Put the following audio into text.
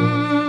Bye.